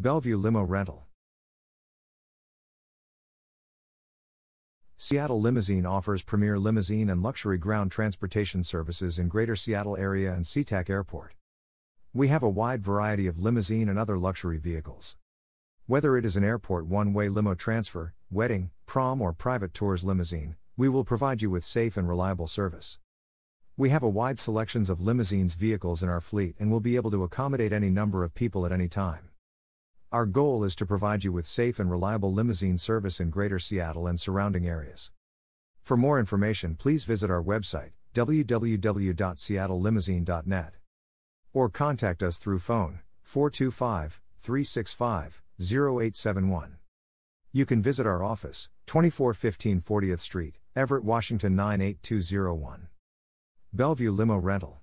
Bellevue Limo Rental. Seattle Limousine offers premier limousine and luxury ground transportation services in Greater Seattle area and SeaTac Airport. We have a wide variety of limousine and other luxury vehicles. Whether it is an airport one way limo transfer, wedding, prom, or private tours limousine, we will provide you with safe and reliable service. We have a wide selections of limousines vehicles in our fleet and will be able to accommodate any number of people at any time. Our goal is to provide you with safe and reliable limousine service in Greater Seattle and surrounding areas. For more information, please visit our website, www.seattlelimousine.net, or contact us through phone 425 365 0871. You can visit our office, 2415 40th Street, Everett, Washington 98201. Bellevue Limo Rental.